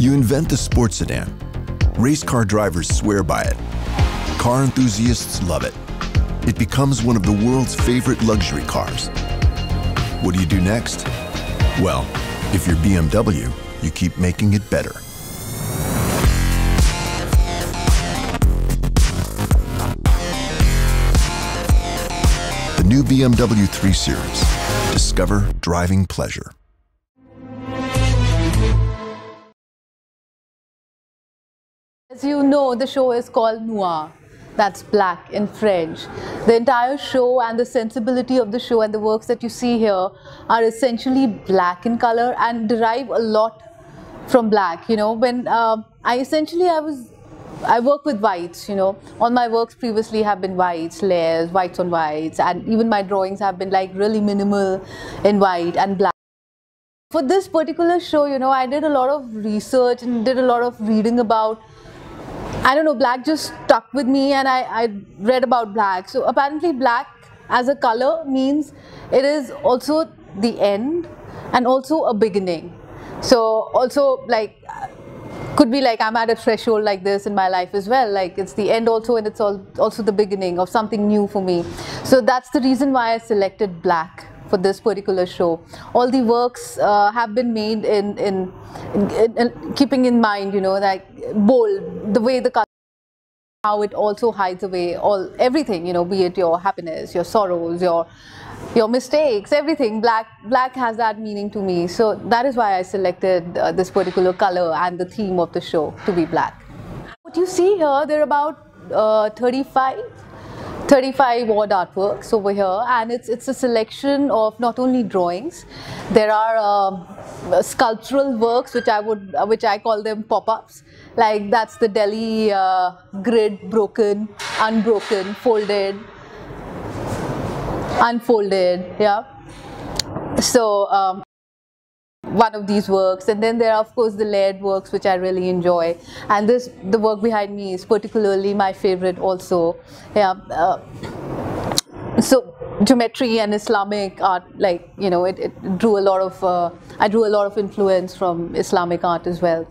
You invent the sports sedan. Race car drivers swear by it. Car enthusiasts love it. It becomes one of the world's favorite luxury cars. What do you do next? Well, if you're BMW, you keep making it better. The new BMW 3 Series. Discover driving pleasure. As you know, the show is called Noir. That's black in French. The entire show and the sensibility of the show and the works that you see here are essentially black in color and derive a lot from black. You know, when uh, I essentially I was I work with whites, you know. All my works previously have been whites, layers, whites on whites, and even my drawings have been like really minimal in white and black. For this particular show, you know, I did a lot of research and did a lot of reading about I don't know, black just stuck with me and I, I read about black. So apparently black as a color means it is also the end and also a beginning. So also like could be like I'm at a threshold like this in my life as well. Like it's the end also and it's also the beginning of something new for me. So that's the reason why I selected black for this particular show. All the works uh, have been made in, in, in, in, keeping in mind, you know, like bold, the way the color how it also hides away all everything you know be it your happiness your sorrows your your mistakes everything. Black black has that meaning to me. So that is why i selected uh, this particular color and the theme of the show to be black. What you see here there are about uh, 35 35 odd artworks over here and it's it's a selection of not only drawings there are uh, sculptural works which I would which I call them pop-ups. Like that's the Delhi uh, grid broken unbroken folded unfolded yeah. So um, one of these works. And then there are of course the layered works which I really enjoy. And this the work behind me is particularly my favorite also. Yeah uh, so geometry and Islamic art like you know it, it drew a lot of uh, I drew a lot of influence from Islamic art as well